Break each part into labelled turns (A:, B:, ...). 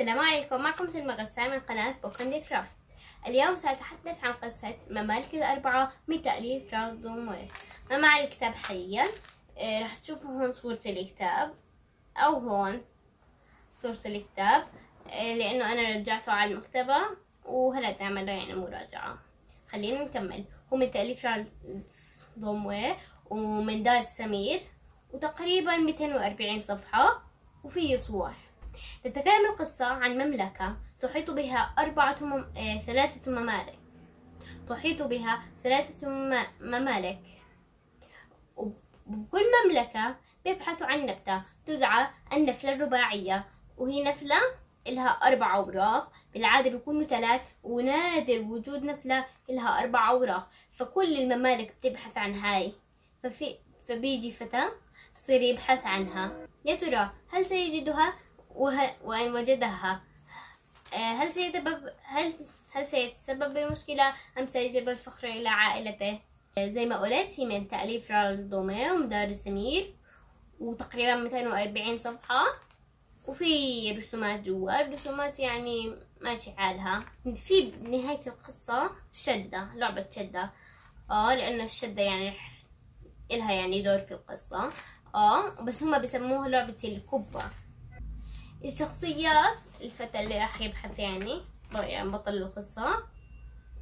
A: السلام عليكم. معكم سلمى غسان من قناة book and craft اليوم سأتحدث عن قصة ممالك الأربعة من تأليف رالف ضوميط. ما معي الكتاب حاليا؟ آه، راح تشوفوا هون صورة الكتاب. أو هون صورة الكتاب. آه، لأنه أنا رجعته على المكتبة وهلا نعمل يعني مراجعة. خلينا نكمل. هو من تأليف رالف ضوميط ومن دار سمير وتقريبا 240 صفحة وفيه صور. تتكلم القصة عن مملكة تحيط بها أربعة مم... آه، ثلاثة ممالك. تحيط بها ثلاثة مم... ممالك. وبكل مملكة بيبحثوا عن نبتة تدعى النفلة الرباعية. وهي نفلة إلها أربع أوراق. بالعادة بيكونوا ثلاث. ونادر وجود نفلة إلها أربع أوراق. فكل الممالك بتبحث عن هاي ففي فبيجي فتى بصير يبحث عنها. يا ترى هل سيجدها. وإن وجدها؟ آه، هل سيتسبب هل هل سيتسبب بمشكلة أم سيجلب الفخر إلى عائلته؟ آه، زي ما قلت هي من تأليف رال دومي ومدار سمير وتقريبا 240 صفحة. وفي رسومات جوا الرسومات يعني ماشي حالها. في بنهاية القصة شدة لعبة شدة. آه لأن الشدة يعني إلها يعني دور في القصة. آه بس هما بسموها لعبة الكبة الشخصيات الفتى اللي راح يبحث يعني يعني بطل القصة.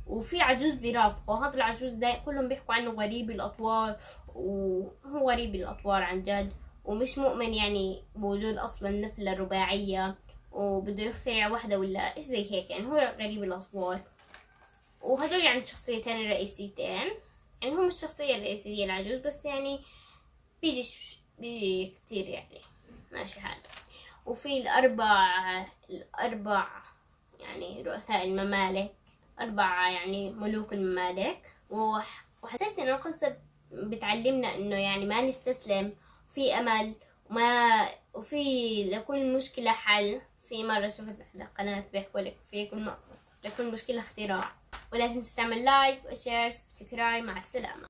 A: وفي عجوز بيرافقه. هذا العجوز ده كلهم بيحكوا عنه غريب الأطوار وهو غريب الأطوار عن جد ومش مؤمن يعني بوجود أصلا نفلة رباعية وبده يخترع واحدة ولا إيش زي هيك يعني. هو غريب الأطوار. وهدول يعني الشخصيتين الرئيسيتين يعني هم الشخصية الرئيسية العجوز بس يعني بيجي بيجي كتير يعني. ماشي حاله وفي الأربع الأربع يعني رؤساء الممالك أربع يعني ملوك الممالك. وحسيت إنه القصة بتعلمنا إنه يعني ما نستسلم في أمل وما وفي لكل مشكلة حل. في مرة شفت قناة بيحكوا لك في كل لكل مشكلة اختراع. ولا تنسوا تعمل like و share subscribe مع السلامة.